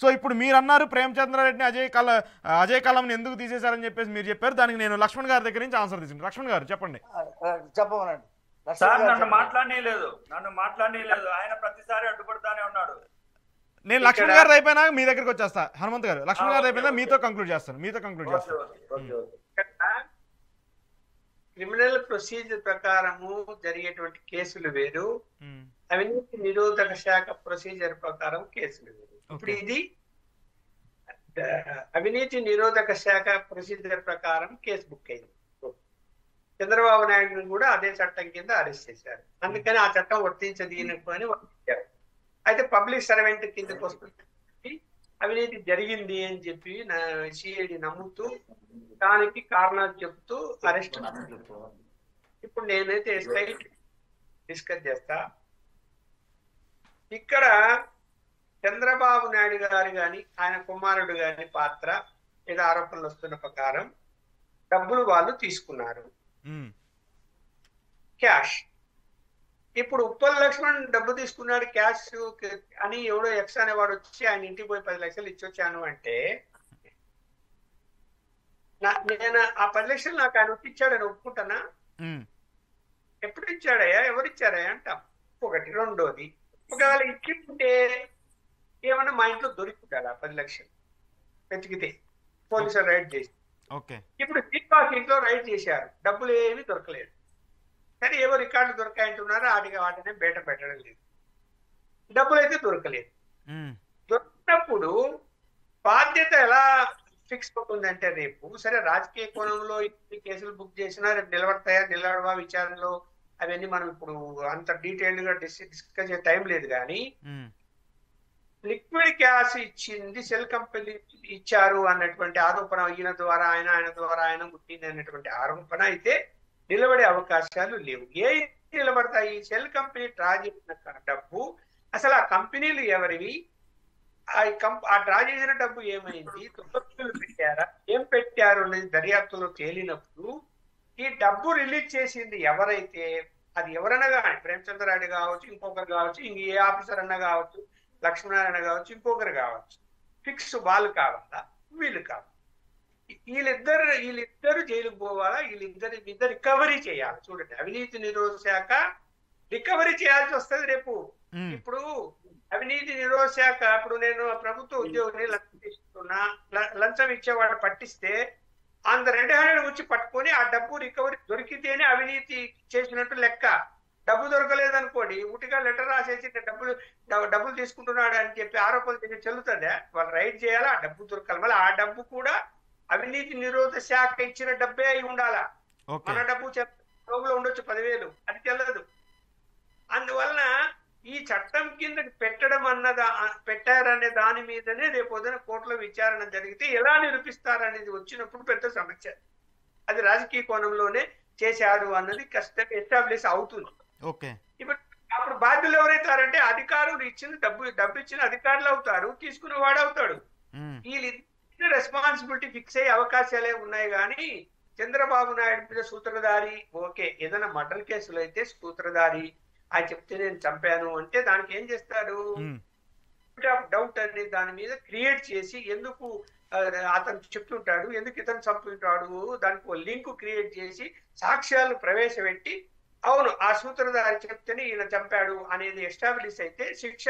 So ఇప్పుడు మీరు అన్నారు ప్రేమచంద్రారెడ్డిని అజయ్ కల అజయ్ కలాంని ఎందుకు తీసేశారని చెప్పేసి మీరు చెప్పారు. దానికి నేను లక్ష్మణ్ గారి దగ్గర నుంచి ఆన్సర్ తీసుకున్నాను లక్ష్మణ్ గారు చెప్పండి. చెప్పమనండి. సార్ నన్ను. మాట్లాడలేదు నన్ను మాట్లాడలేదు ఆయన ప్రతిసారి అడ్డుపడతానే ఉన్నాడు. నేను లక్ష్మణ్ గారు అయిపోయినా మీ దగ్గరికి వచ్చేస్తా. హనుమంత్ గారు లక్ష్మణ్ గారు అయిపోయినా. మీతో కంక్లూడ్ చేస్తాను. మీతో కంక్లూడ్ చేస్తాను. క్రిమినల్ ప్రొసీజర్ ప్రకారము జరిగేటువంటి కేసులు వేరు. అవినీతి నిరోధక శాఖ ప్రొసీజర్ ప్రకారం కేసులు వేరు. ఇప్పుడు ఇది అవినీతి నిరోధక శాఖ ప్రొసీజర్ ప్రకారం కేసు బుక్ అయింది. చంద్రబాబు నాయుడుని కూడా అదే చట్టం కింద అరెస్ట్ చేశారు. అందుకని ఆ చట్టం వర్తించదు అని వర్తించారు. అయితే పబ్లిక్ సర్వెంట్ కిందకు వస్తుంది అవినీతి జరిగింది అని చెప్పి నా సిఐడి నమ్ముతూ దానికి కారణాలు చెప్తూ అరెస్ట్ ఇప్పుడు నేనైతే ఎస్ఐ డిస్కస్ చేస్తా. ఇక్కడ చంద్రబాబు నాయుడు గారు గాని ఆయన కుమారుడు గాని పాత్ర ఏదో ఆరోపణలు వస్తున్న ప్రకారం డబ్బులు వాళ్ళు తీసుకున్నారు. క్యాష్. ఇప్పుడు ఉప్పల్ లక్ష్మణ్ డబ్బు తీసుకున్నాడు క్యాష్ అని ఎవడో ఎక్స్ అనేవాడు వచ్చి ఆయన ఇంటికి పోయి పది లక్షలు ఇచ్చొచ్చాను అంటే నేను ఆ పది లక్షలు నాకు ఆయన ఇచ్చాడని ఒప్పుకుంటానా? ఎప్పుడు ఇచ్చాడయ్యా ఎవరు ఇచ్చారయ్యా అంటాం. ఒకటి రెండోది. ఒకవేళ ఇచ్చి ఉంటే ఏమన్నా మా ఇంట్లో దొరికింటాడా పది లక్షలు. వెతికితే పోలీసులు రైడ్ చేసి. ఓకే. ఇప్పుడు దీపాక్ ఇంట్లో రైడ్ చేశారు. డబ్బులు ఏమీ దొరకలేదు. సరే ఏవో రికార్డులు దొరకాయంటున్నారు వాటికి వాటిని బయట పెట్టడం లేదు. డబ్బులు అయితే దొరకలేదు దొరికినప్పుడు బాధ్యత ఎలా ఫిక్స్ అవుతుందంటే రేపు సరే రాజకీయ కోణంలో ఇన్ని కేసులు బుక్ చేసినా రేపు నిలబడతాయా? నిలబడవా విచారణలో? అవన్నీ మనం ఇప్పుడు అంత డీటెయిల్డ్గా డిస్- డిస్కస్ చేసే టైం లేదు కానీ లిక్విడ్ క్యాష్ ఇచ్చింది సెల్ కంపెనీ ఇచ్చారు అన్నటువంటి ఆరోపణ ఈయన ద్వారా ఆయన ఆయన ద్వారా ఆయన పుట్టింది అన్నటువంటి ఆరోపణ అయితే నిలబడే అవకాశాలు లేవు. ఏ నిలబడతాయి? సెల్ కంపెనీ డ్రా చేసిన డబ్బు అసలు ఆ కంపెనీలు ఎవరివి? ఆ కంప్ ఆ డ్రా చేసిన డబ్బు ఏమైంది? తుపత్తులు పెట్టారా? ఏం పెట్టారు అనేది దర్యాప్తులో తేలినప్పుడు ఈ డబ్బు రిలీజ్ చేసింది ఎవరైతే అది ఎవరన్నా కానీ ప్రేమచంద్రారెడ్డి కావచ్చు ఇంకొకరు కావచ్చు ఇంక ఏ ఆఫీసర్ అన్నా కావచ్చు లక్ష్మీనారాయణ కావచ్చు ఇంకొకరు కావచ్చు. ఫిక్స్ వాళ్ళు కావాలా? వీళ్ళు కావాలి? వీళ్ళిద్దరు వీళ్ళిద్దరు జైలుకు పోవాలా? వీళ్ళిద్దరు ఇద్దరు రికవరీ చేయాలి. చూడండి అవినీతి నిరోధ శాఖ రికవరీ చేయాల్సి వస్తుంది రేపు. ఇప్పుడు అవినీతి నిరోధ శాఖ ఇప్పుడు నేను ప్రభుత్వ ఉద్యోగిని లంచం తీసుకున్నా లంచం ఇచ్చేవాడు పట్టిస్తే అంత రెడ్ హ్యాండెడ్ వచ్చి పట్టుకొని ఆ డబ్బు రికవరీ దొరికితేనే అవినీతి చేసినట్టు లెక్క. డబ్బు దొరకలేదు అనుకోండి ఉటిగా లెటర్ రాసేసి "నేను డబ్బులు డబ్బులు తీసుకుంటున్నాడు అని చెప్పి ఆరోపణలు చేసి చెల్లుతుందా వాళ్ళు రైడ్ చేయాలా? ఆ డబ్బు దొరకాలి. మళ్ళీ ఆ డబ్బు కూడా అవినీతి నిరోధ శాఖ ఇచ్చిన డబ్బే అయి ఉండాలా? మన డబ్బు లోపల ఉండొచ్చు పదివేలు. అది తెల్లదు. అందువలన ఈ చట్టం కింద పెట్టడం అన్నదా పెట్టారనే దాని మీదనే రేపు పొద్దున కోర్టులో విచారణ జరిగితే ఎలా నిరూపిస్తారనేది వచ్చినప్పుడు పెద్ద సమస్య. అది రాజకీయ కోణంలోనే చేశారు అన్నది కష్టంగా ఎస్టాబ్లిష్ అవుతుంది. ఓకే. ఇప్పుడు అప్పుడు బాధ్యులు ఎవరైతారంటే అధికారులు ఇచ్చిన డబ్బు డబ్బు ఇచ్చిన అధికారులు అవుతారు తీసుకున్న వాడు అవుతాడు. వీళ్ళిద్దరు రెస్పాన్సిబిలిటీ ఫిక్స్ అయ్యే అవకాశాలే ఉన్నాయి కానీ చంద్రబాబు నాయుడు మీద సూత్రధారి ఓకే ఏదైనా మర్డర్ కేసులో అయితే సూత్రధారి ఆయన చెప్తే నేను చంపాను అంటే దానికి ఏం ఆఫ్ డౌట్ అనే దాని మీద క్రియేట్ చేసి ఎందుకు ఆ, అతను చెప్తుంటాడు ఎందుకు ఇతను చంపుతుంటాడు దానికి లింక్ క్రియేట్ చేసి సాక్ష్యాలు ప్రవేశపెట్టి అవును ఆ సూత్రధారి చెప్తేనే ఈయన చంపాడు అనేది ఎస్టాబ్లిష్ అయితే శిక్ష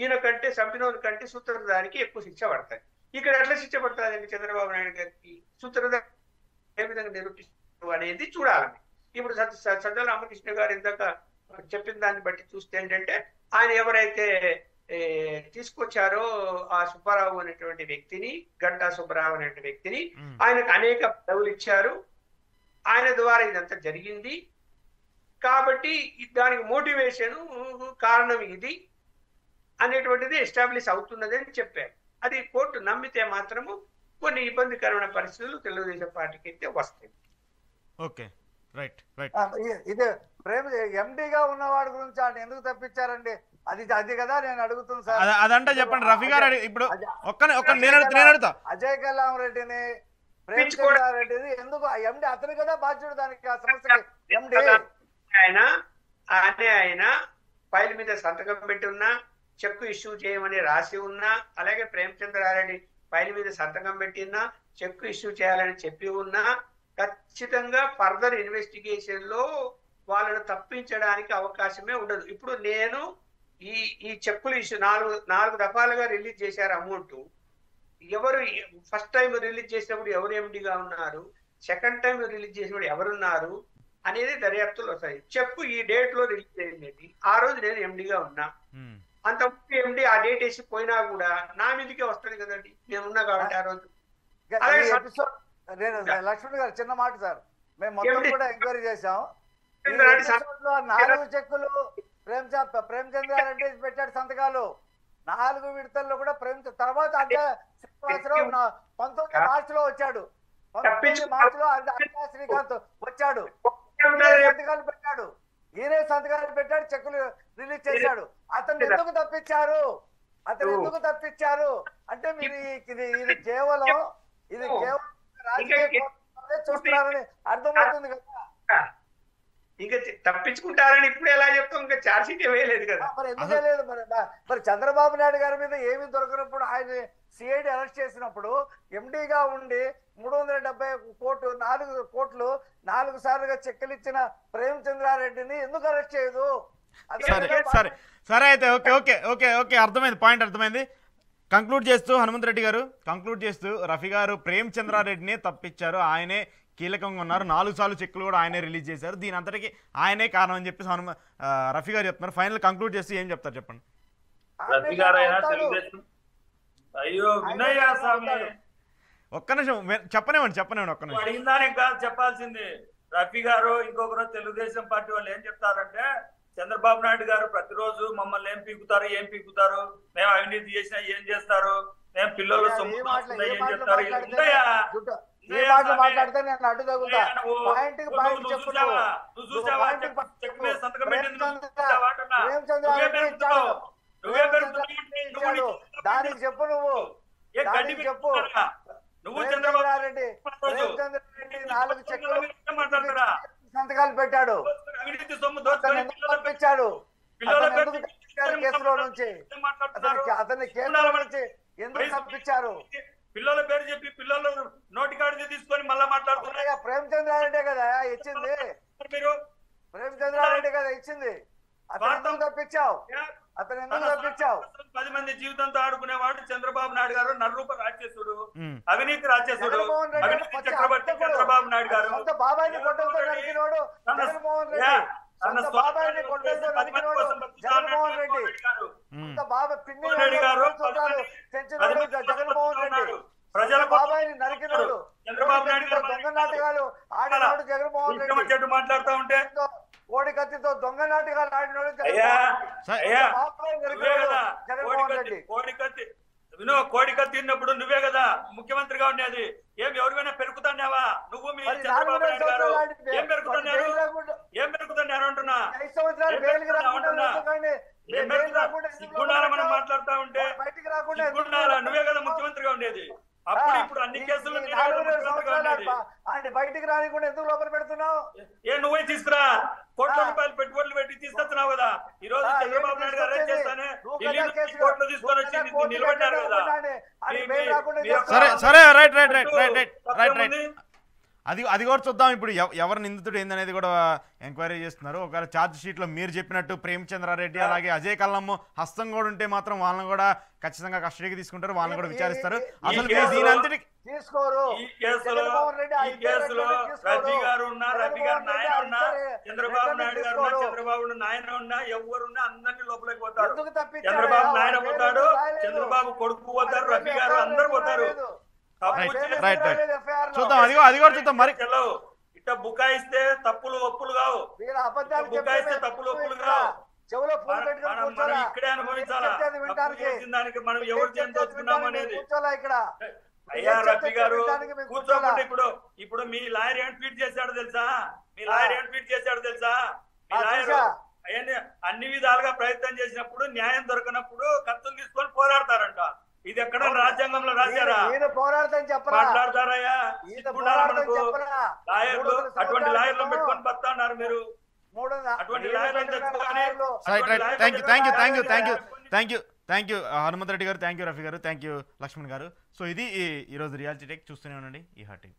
ఈయన కంటే చంపినోని కంటే సూత్రధారికి ఎక్కువ శిక్ష పడుతుంది. ఇక్కడ ఎట్లా శిక్ష పడుతుంది చంద్రబాబు నాయుడు గారికి? సూత్రధారి ఏ విధంగా నిరూపిస్తారు అనేది చూడాలి ఇప్పుడు సజ్జల రామకృష్ణ గారు ఇందాక చెప్పిన దాన్ని బట్టి చూస్తే ఏంటంటే ఆయన ఎవరైతే తీసుకొచ్చారో ఆ సుబ్బారావు అనేటువంటి వ్యక్తిని గంటా సుబ్బారావు అనేటువంటి వ్యక్తిని ఆయనకు అనేక పదవులు ఇచ్చారు. ఆయన ద్వారా ఇదంతా జరిగింది. కాబట్టి దానికి మోటివేషన్ కారణం ఇది అనేటువంటిది ఎస్టాబ్లిష్ అవుతున్నది అని చెప్పారు. అది కోర్టు నమ్మితే మాత్రము కొన్ని ఇబ్బందికరమైన పరిస్థితులు తెలుగుదేశం పార్టీకి అయితే వస్తాయి. ఓకే. Right right. ఇదే ప్రేమ ఎండిగా ఉన్నవాడి గురించి ఆయన ఎందుకు తప్పించారండి? అది అది కదా నేను అడుగుతున్నాను సార్. అద- అదంటే చెప్పండి. రఫీ గారు అడిగి- ఇప్పుడు అజయ్- ఒక్క ఒక్క నేను అడుగుతా నేను అడుగుతా. అజయ్ కలాం రెడ్డిని ప్రేమచంద్ర రెడ్డిని ఎందుకు ఎండి అతను కదా బాధ్యుడు దానికి ఆ సమస్యకి ఎండి. ఆయన అనే ఆయన ఫైల్ మీద సంతకం పెట్టి ఉన్నా చెక్ ఇష్యూ చేయమని రాసి ఉన్నా అలాగే ప్రేమచంద్రారెడ్డి ఫైల్ మీద సంతకం పెట్టినా చెక్ ఇష్యూ చేయాలని చెప్పి ఉన్నా ఖచ్చితంగా ఫర్దర్ ఇన్వెస్టిగేషన్లో వాళ్ళను తప్పించడానికి అవకాశమే ఉండదు. ఇప్పుడు నేను ఈ ఈ చెక్కులు ఇష్యూ నాలుగు నాలుగు దఫాలుగా రిలీజ్ చేశారు అమౌంట్. ఎవరు ఫస్ట్ టైం రిలీజ్ చేసినప్పుడు ఎవరు ఎండిగా ఉన్నారు? సెకండ్ టైం రిలీజ్ చేసినప్పుడు ఎవరున్నారు? అనేది దర్యాప్తులు వస్తాయి. చెప్పు ఈ డేట్లో రిలీజ్ అయింది ఆ రోజు నేను ఎండిగా ఉన్నా. అంత ఎండి ఆ డేట్ వేసి పోయినా కూడా నా మీదకే వస్తుంది కదండి. నేను ఉన్నా కాబట్టి ఆ రోజు. లక్ష్మణ్ గారు చిన్న మాట సార్. మేము మొత్తం? కూడా ఎంక్వైరీ లో నాలుగు చెక్కులు ప్రేమచంద్ ప్రేమచంద్రారెడ్డి పెట్టాడు సంతకాలు. నాలుగు విడతల్లో కూడా ప్రేమ తర్వాత అంటే శ్రీనివాసరావు పంతొమ్మిది మార్చి లో వచ్చాడు. పంతొమ్మిది తప్పించు- మార్చి లో అంటే శ్రీకాంత్ వచ్చాడు. సంతకాలు పెట్టాడు. ఈయనే సంతకాలు పెట్టాడు చెక్కులు రిలీజ్ చేశాడు. అతను ఎందుకు తప్పించారు? అతను ఎందుకు తప్పించారు? అంటే మీరు ఇది ఇది కేవలం ఇది కేవలం రాజకీయ చూస్తున్నారని అర్థమవుతుంది కదా. ఇంకా తప్పించుకుంటారని ఇప్పుడు ఎలా చెప్తాం? ఇంకా ఛార్జ్ షీట్ వేయలేదు కదా. మరి ఎందుకే లేదు మరి మరి చంద్రబాబు నాయుడు గారి మీద ఏమీ దొరకనప్పుడు ఆయన సిఐడి అరెస్ట్ చేసినప్పుడు ఎండీగా ఉండి మూడు వందల డెబ్బై కోట్లు నాలుగు కోట్లు నాలుగు సార్లుగా చెక్కులు ఇచ్చిన ప్రేమచంద్రారెడ్డిని ఎందుకు అరెస్ట్ చేయదు? సరే సరే. సరే అయితే ఓకే ఓకే ఓకే ఓకే అర్థమైంది పాయింట్ అర్థమైంది. కంక్లూడ్ చేస్తూ హనుమంత్ రెడ్డి గారు కంక్లూడ్ చేస్తూ రఫీ గారు ప్రేమ్ చంద్రారెడ్డిని తప్పించారు. ఆయనే కీలకంగా ఉన్నారు. నాలుగు సార్లు చెక్కులు కూడా ఆయనే రిలీజ్ చేశారు. దీని అంతటికి ఆయనే కారణం అని చెప్పేసి హనుమ రఫీ గారు చెప్తున్నారు. ఫైనల్ కంక్లూడ్ చేస్తూ ఏం చెప్తారు చెప్పండి? అయ్యో విన్నయ్యా స్వామి. ఒక్క నిమిషం చెప్పనివ్వండి చెప్పనివ్వండి ఒక్క నిమిషం. అడిగిన దానికి కాదు చెప్పాల్సింది. రఫీ గారు ఇంకొకరు తెలుగుదేశం పార్టీ వాళ్ళు ఏం చెప్తారంటే చంద్రబాబు నాయుడు గారు ప్రతిరోజు మమ్మల్ని ఏం పీకుతారు ఏం పీకుతారు? మేము అవినీతి చేసినా ఏం చేస్తారు? మేము పిల్లలు సొమ్ము ఏం చెప్తారు ఉంటాయా చూసావా? సంతకం పెట్టింది దానికి చెప్పు నువ్వు. దానికి చెప్పు. నువ్వు చంద్రబాబు నాలుగు సంతకాలు పెట్టాడు. పంపించాడు? కేసులో నుంచి? అతని కేసులో నుంచి ఎందుకు పంపించారు? పిల్లల పేరు చెప్పి పిల్లలు నోటి కార్డు తీసుకొని మళ్ళీ మాట్లాడుతున్నాయా ప్రేమచంద్రారెడ్డి కదా ఇచ్చింది. మీరు? ప్రేమచంద్రారెడ్డి కదా ఇచ్చింది. అతను తప్పించావు? అతను ఎందుకు పది మంది జీవితంతో ఆడుకునేవాడు చంద్రబాబు నాయుడు గారు నర్రూప రాక్షసుడు అవినీతి రాక్షసుడు అవినీతి చక్రవర్తి చంద్రబాబు నాయుడు గారు బాబాయిని జగన్మోహన్ రెడ్డి బాబాయిని గొడ్డలతో జగన్మోహన్ రెడ్డి. గారు జగన్మోహన్ రెడ్డి. ప్రజల దొంగ చెట్టు మాట్లాడుతూ ఉంటే? కోడి కత్తితో దొంగ నాటకాలు ఆడినాడు కోడి కత్తి నువ్వు కోడి తిన్నప్పుడు నువ్వే కదా ముఖ్యమంత్రిగా ఉండేది. ఏం ఎవరికైనా పెరుగుతున్నావా? నువ్వు మీ చంద్రబాబు మాట్లాడుతా ఉంటే నువ్వే కదా ముఖ్యమంత్రిగా ఉండేది. బయటికి రానికుండా ఎందుకు లోపల పెడుతున్నావు? ఏ నువ్వే తీసుకురా. కోట్ల రూపాయలు పెట్టుబడులు పెట్టి తీసుకొస్తున్నావు కదా. ఈ రోజు చంద్రబాబు నాయుడు గారు అరెస్ట్ చేస్తానే? కోట్లు తీసుకొని వచ్చి నిలబడ్డారు కదా. సరే సరే right right right right right right. అది అది కూడా చూద్దాం. ఇప్పుడు ఎవ- ఎవరు నిందితుడు ఏందనేది కూడా ఎంక్వైరీ చేస్తున్నారు. ఒకవేళ ఛార్జ్ షీట్లో మీరు చెప్పినట్టు ప్రేమచంద్రారెడ్డి అలాగే అజయ్ కల్లమ్మ హస్తం కూడా ఉంటే మాత్రం వాళ్ళని కూడా ఖచ్చితంగా కస్టడీకి తీసుకుంటారు. వాళ్ళని కూడా విచారిస్తారు. అసలు దీని తీసుకోరు. ఈ కేసులో ఈ కేసులో గారు ఉన్నా గారు నాయన ఉన్నా చంద్రబాబు రెడ్డిని నాయుడు గారు ఉన్నా తీసుకోరు. చంద్రబాబు నాయన ఉన్నా ఎవరున్నా అందరినీ లోపలికి పోతారు? చంద్రబాబు నాయన పోతాడు. చంద్రబాబు కొడుకు పోతారు పేరు గారు అందరు. పోతారు. రైట్ చూద్దాం అది అది కూడా చూద్దాం మరి. ఇట్లా బుకాయిస్తే తప్పులు ఒప్పులు కావు. బుకాయిస్తే తప్పులు ఒప్పులు కావు. చెవులో ఫోన్ ఇక్కడే అనుభవించాలా? దానికి మనం ఎవరు చేస్తున్నాం అనేది? అయ్యా రఫీ గారు కూర్చోకుండా ఇప్పుడు ఇప్పుడు మీ లాయర్ ఏం ట్వీట్ చేశాడు తెలుసా? మీ లాయర్ ఏం ట్వీట్ చేశాడు తెలుసా? మీ లాయర్ అన్ని విధాలుగా ప్రయత్నం చేసినప్పుడు న్యాయం దొరకనప్పుడు ఖర్చులు తీసుకొని పోరాడతారంట. ఇది ఎక్కడ రాజ్యాంగంలో రాశారా? ఈయన- పోరాడతాని చెప్పరా. మాట్లాడతారయ్యా? లాయర్లు అటువంటి క్రితం పెట్టుకొని బతా ఉన్నారు మీరు అటువంటి ఈయన లాయర్లను పెట్టుకున్న తెచ్చుకొని లాయర్లు right right thank you thank you thank you thank you thank you thank you Hanumanth Reddy గారు థ్యాంక్ యూ రఫీ గారు థ్యాంక్ యూ లక్ష్మణ్ గారు. సో ఇది ఈ ఈరోజు రియాలిటీ టెక్ చూస్తూనే ఉండండి. ఈ హార్టీ